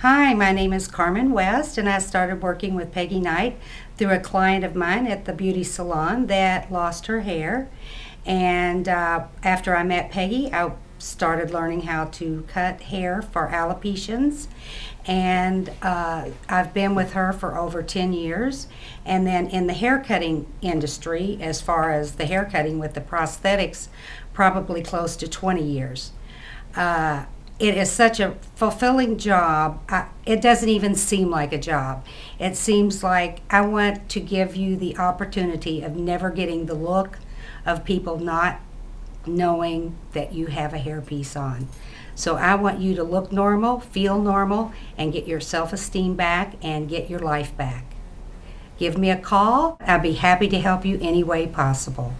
Hi, my name is Carmen West, and I started working with Peggy Knight through a client of mine at the beauty salon that lost her hair. And uh, after I met Peggy, I started learning how to cut hair for alopecians. And uh, I've been with her for over 10 years. And then in the hair cutting industry, as far as the hair cutting with the prosthetics, probably close to 20 years. Uh, it is such a fulfilling job. I, it doesn't even seem like a job. It seems like I want to give you the opportunity of never getting the look of people not knowing that you have a hairpiece on. So I want you to look normal, feel normal, and get your self esteem back and get your life back. Give me a call. I'll be happy to help you any way possible.